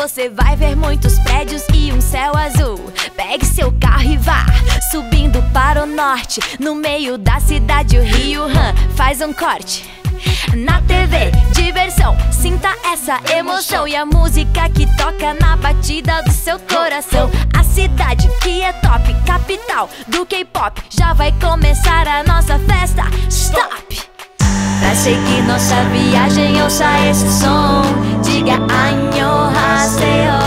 você vai ver muitos prédios e um céu azul. Pegue seu carro e vá subindo para o norte, no meio da cidade o Rio Han faz um corte. Na TV, diversão, sinta essa emoção e a música que toca na batida do seu coração. A cidade que é top, capital do K-pop, já vai começar a nossa festa. Stop! Pra seguir nossa viagem, ouça esse som. 아버지가 안녕하세요.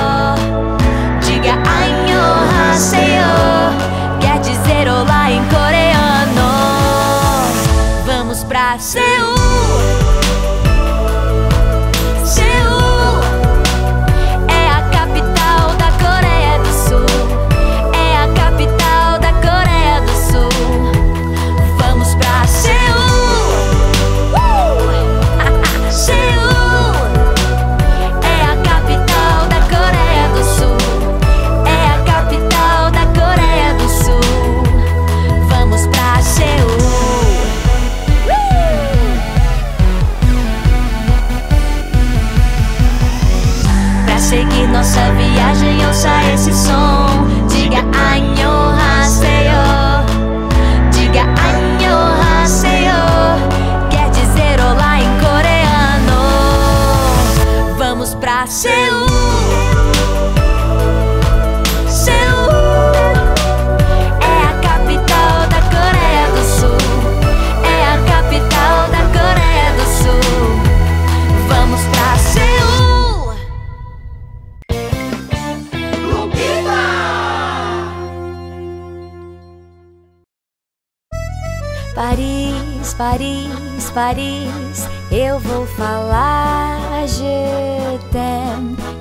Paris, Paris, eu vou falar Je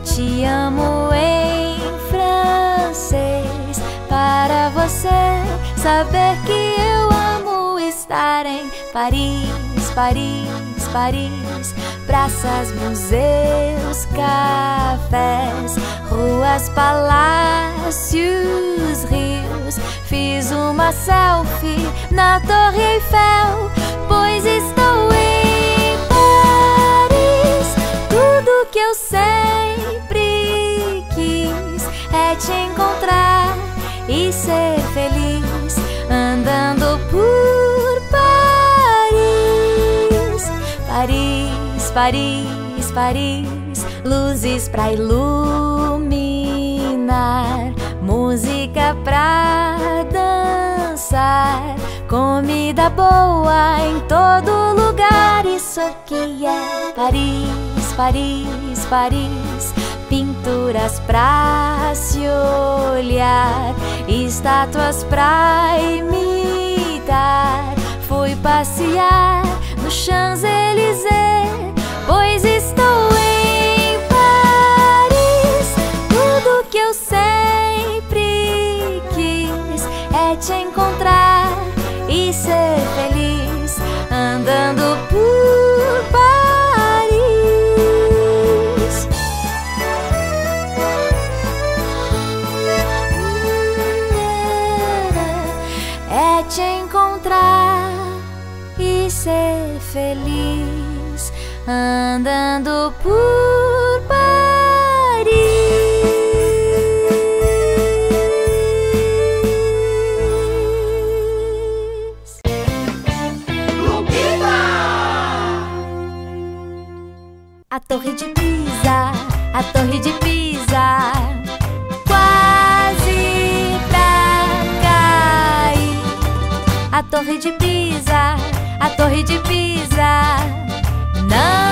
te amo em francês. Para você saber que eu amo estar em Paris, Paris, Paris Praças, museus, cafés, ruas, palácios, rios Fiz uma selfie na Torre Eiffel, pois estou em Paris. Tudo que eu sempre quis é te encontrar e ser feliz andando por Paris, Paris, luzes pra iluminar, música pra dançar. Comida boa em todo lugar. Isso aqui é Paris, Paris, Paris. Pinturas pra se olhar, estátuas pra imitar. Fui passear no Champs-Élysées, pois estou andando por Paris. A Torre de Pisa, a Torre de Pisa, quase pra cair. A Torre de Pisa, a Torre de Pisa, não,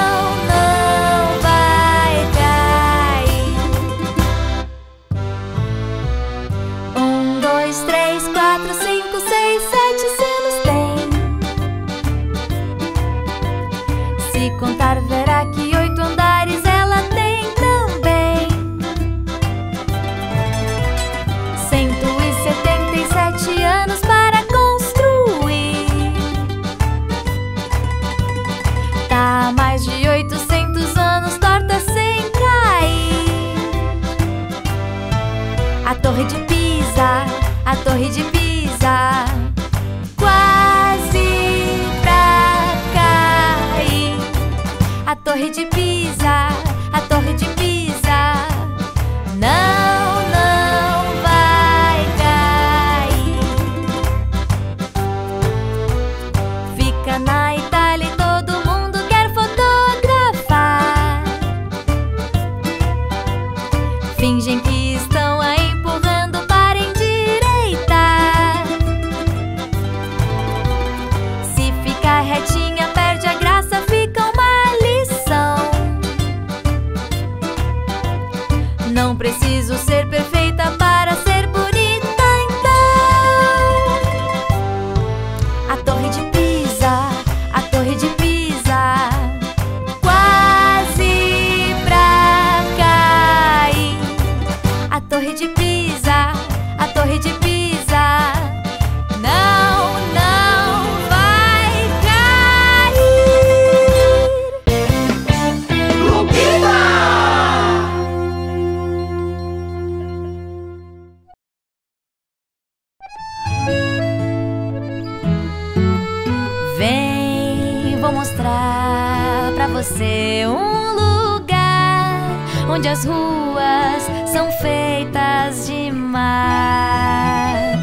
são feitas de mar.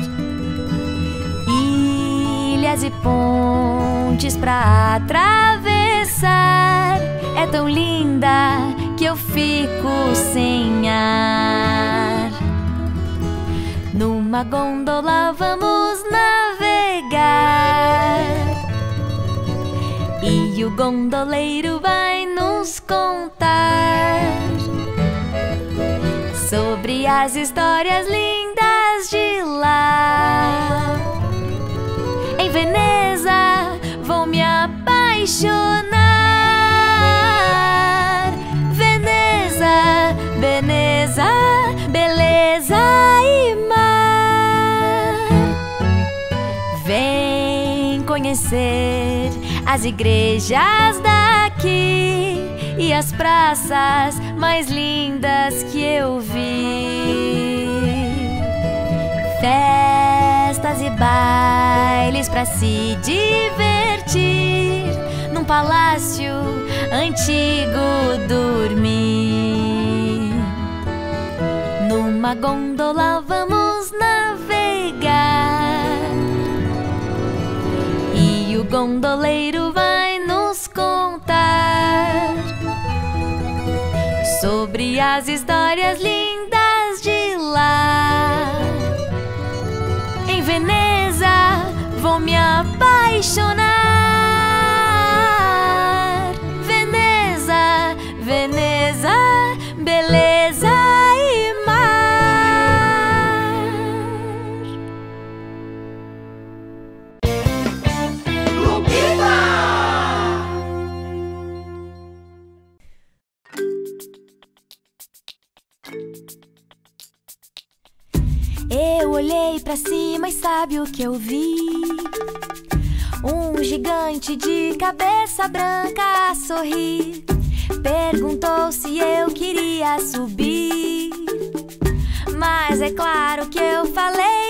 Ilhas e pontes pra atravessar. É tão linda que eu fico sem ar. Numa gôndola vamos navegar. E o gondoleiro vai nos contar as histórias lindas de lá. Em Veneza vou me apaixonar. Veneza, Veneza, beleza e mar. Vem conhecer as igrejas daqui e as praças mais lindas que eu vi. Festas e bailes pra se divertir num palácio antigo dormir. Numa gôndola vamos navegar. E o gondoleiro vai sobre as histórias lindas de lá. Em Veneza, vou me apaixonar. pra cima e sabe o que eu vi? Um gigante de cabeça branca a sorrir. Perguntou se eu queria subir. Mas é claro que eu falei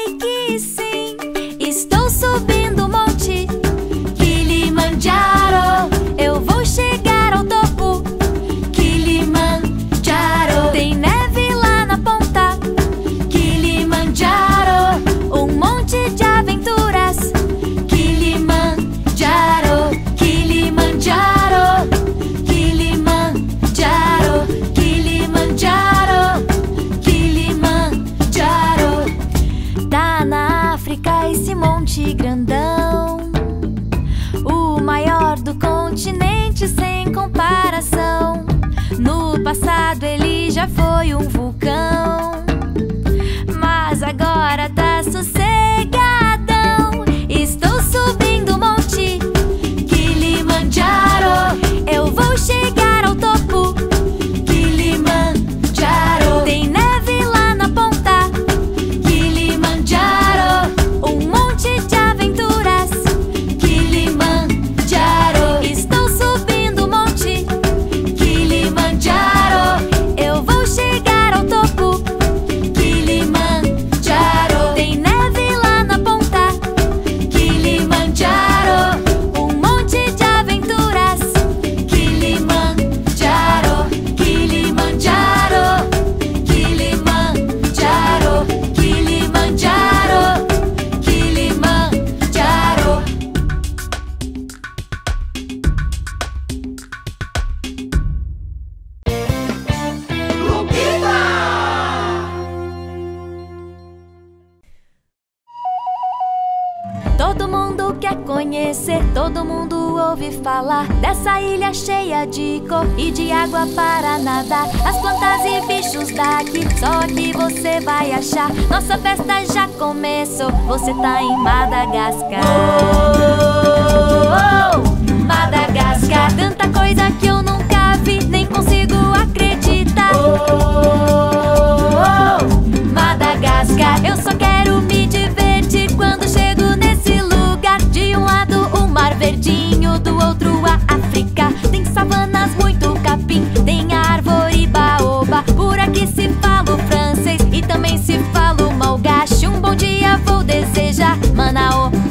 foi um vulcão. água para nadar, as plantas e bichos daqui, só que você vai achar. Nossa festa já começou, você tá em Madagascar. Manaus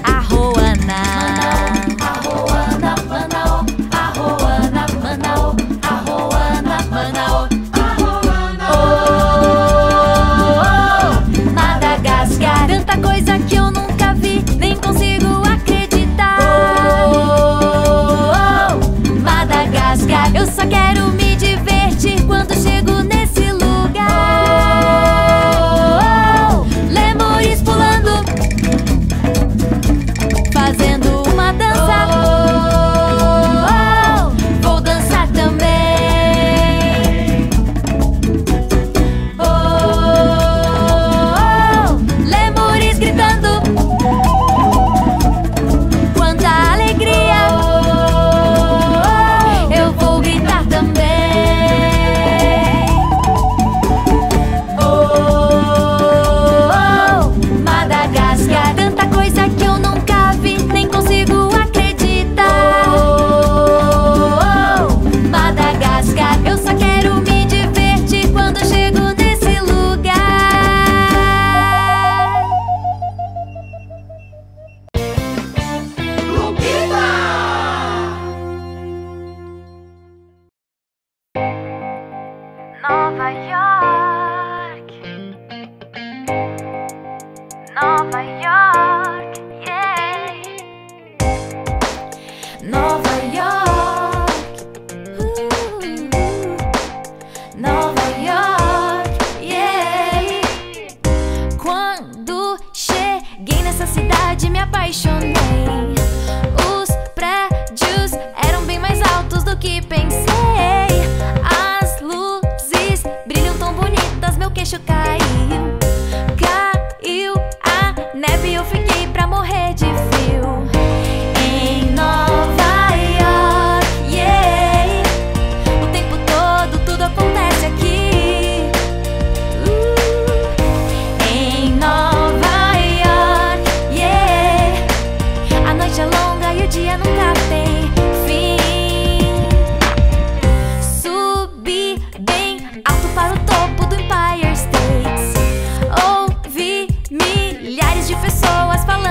De me apaixonei. de pessoas falando.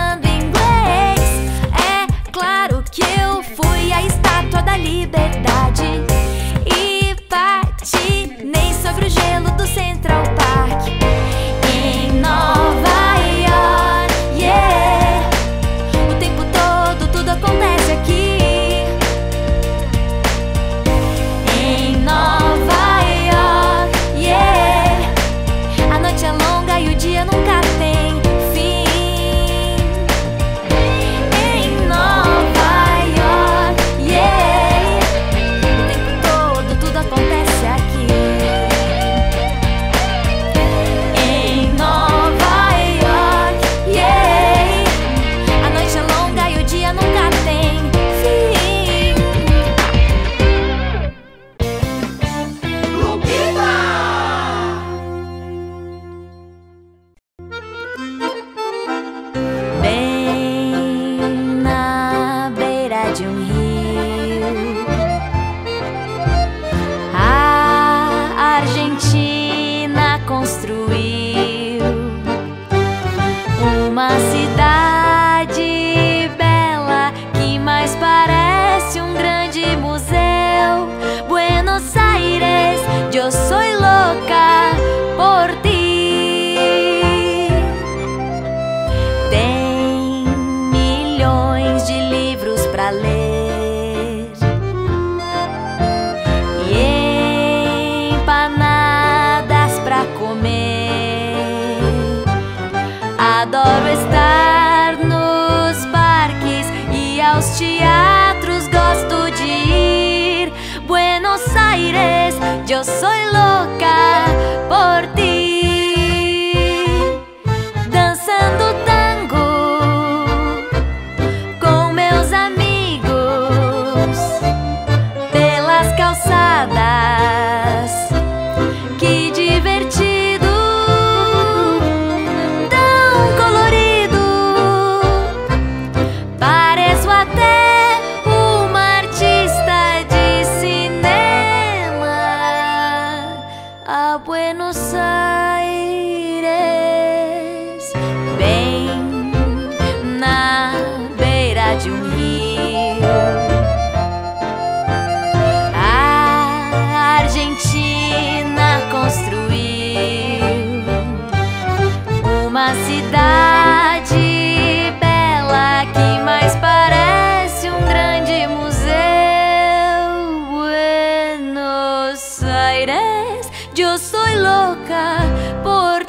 Yo soy loca por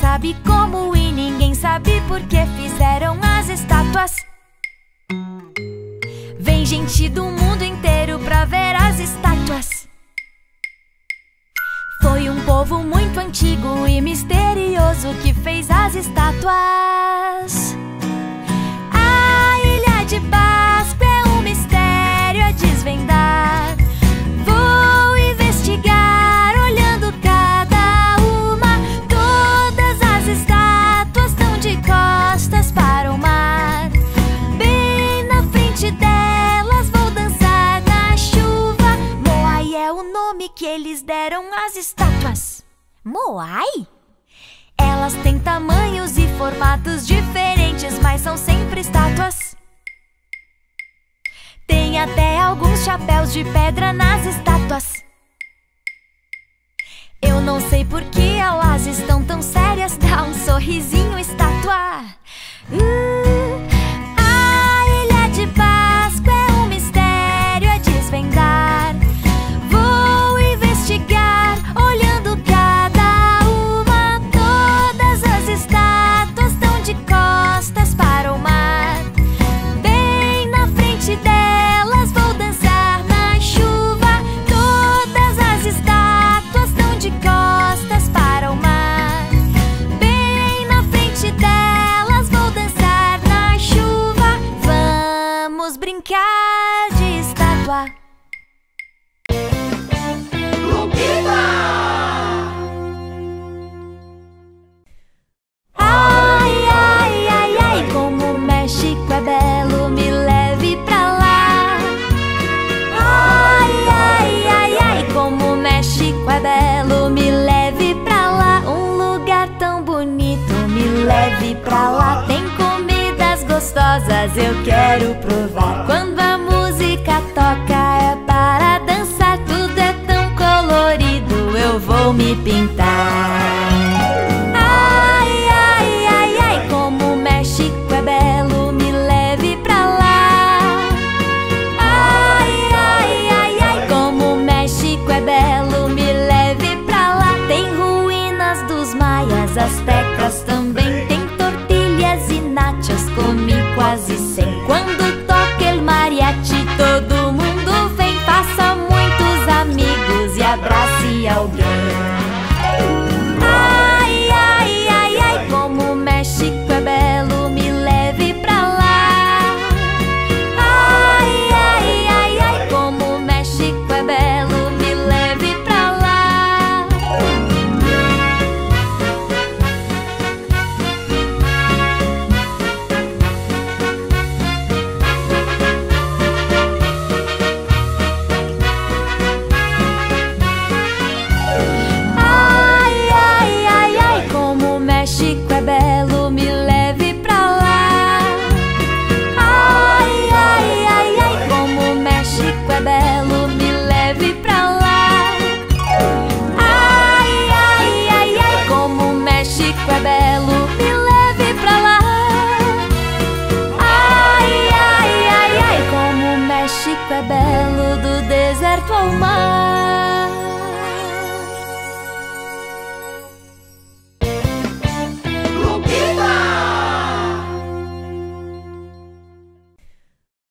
sabe como e ninguém sabe por que fizeram as estátuas. Vem gente do mundo inteiro pra ver as estátuas. Foi um povo muito antigo e misterioso que fez as estátuas. Moai? Elas têm tamanhos e formatos diferentes, mas são sempre estátuas. Tem até alguns chapéus de pedra nas estátuas. Eu não sei por que elas estão tão sérias, dá um sorrisinho.